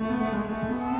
Música